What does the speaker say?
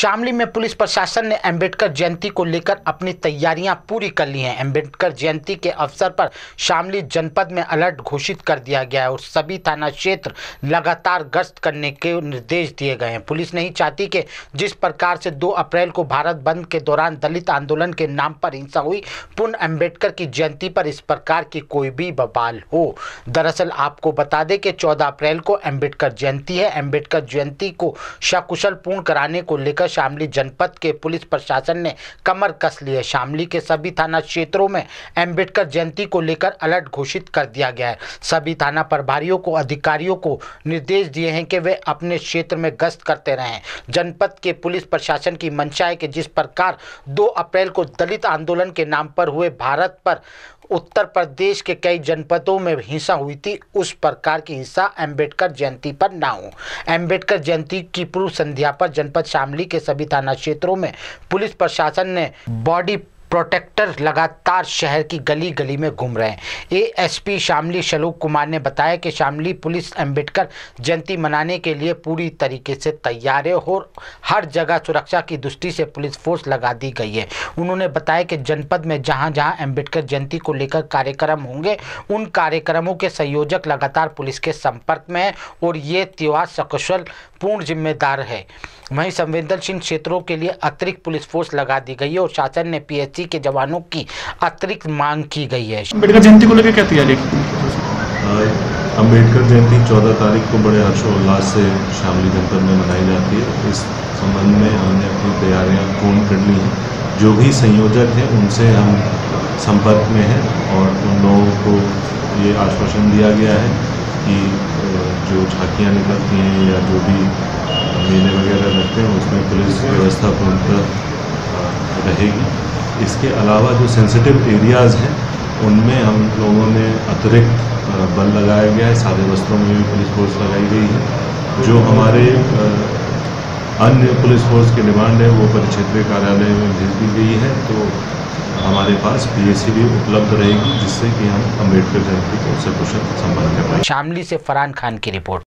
शामली में पुलिस प्रशासन ने अंबेडकर जयंती को लेकर अपनी तैयारियाँ पूरी कर ली हैं। अंबेडकर जयंती के अवसर पर शामली जनपद में अलर्ट घोषित कर दिया गया है और सभी थाना क्षेत्र लगातार गश्त करने के निर्देश दिए गए हैं। पुलिस नहीं चाहती कि जिस प्रकार से 2 अप्रैल को भारत बंद के दौरान दलित आंदोलन के नाम पर हिंसा हुई, पुनः अंबेडकर की जयंती पर इस प्रकार की कोई भी बवाल हो। दरअसल आपको बता दें कि चौदह अप्रैल को अंबेडकर जयंती है। अंबेडकर जयंती को सकुशल पूर्ण कराने को लेकर शामली जनपद के पुलिस प्रशासन ने कमर कस ली है। शामली के सभी थाना क्षेत्रों में अंबेडकर जयंती को लेकर अलर्ट घोषित कर दिया गया है। सभी थाना प्रभारियों को, अधिकारियों को निर्देश दिए हैं कि वे अपने क्षेत्र में गश्त करते रहें। जनपद के पुलिस प्रशासन की मंशा है कि जिस प्रकार 2 अप्रैल को दलित आंदोलन के नाम पर हुए भारत पर उत्तर प्रदेश के कई जनपदों में हिंसा हुई थी, उस प्रकार की हिंसा अंबेडकर जयंती पर ना हो। अंबेडकर जयंती की पूर्व संध्या पर जनपद शामली के सभी थाना क्षेत्रों में पुलिस प्रशासन ने बॉडी प्रोटेक्टर लगातार शहर की गली गली में घूम रहे हैं। एएसपी शामली शलोक कुमार ने बताया कि शामली पुलिस अंबेडकर जयंती मनाने के लिए पूरी तरीके से तैयार है और हर जगह सुरक्षा की दृष्टि से पुलिस फोर्स लगा दी गई है। उन्होंने बताया कि जनपद में जहाँ जहाँ अंबेडकर जयंती को लेकर कार्यक्रम होंगे, उन कार्यक्रमों के संयोजक लगातार पुलिस के संपर्क में है और ये त्यौहार सकुशल, पूर्ण जिम्मेदार है। वहीं संवेदनशील क्षेत्रों के लिए अतिरिक्त पुलिस फोर्स लगा दी गई है और शासन ने पीएचसी के जवानों की अतिरिक्त मांग की गई है। अंबेडकर जयंती को लेकर क्या तैयारी अंबेडकर जयंती 14 तारीख को बड़े हर्षोल्लास से शामली जनपद में मनाई जाती है। इस संबंध में हमने अपनी तैयारियाँ पूर्ण कर ली हैं। जो भी संयोजक हैं उनसे हम संपर्क में हैं और उन लोगों को ये आश्वासन दिया गया है कि जो झांकियाँ निकलती हैं या जो भी मेले वगैरह लगते हैं, उसमें पुलिस व्यवस्था पूर्णतः रहेगी। इसके अलावा जो सेंसिटिव एरियाज़ हैं, उनमें हम लोगों ने अतिरिक्त बल लगाया गया है। सादे वस्त्रों में भी पुलिस फोर्स लगाई गई है। जो हमारे अन्य पुलिस फोर्स की डिमांड है, वो परिक्षेत्रीय कार्यालय में भेज दी गई है। तो हमारे पास पीएसी भी उपलब्ध रहेगी, जिससे कि हम अंबेडकर जयंती को सकुशल संपन्न कर शामली से फरहान खान की रिपोर्ट।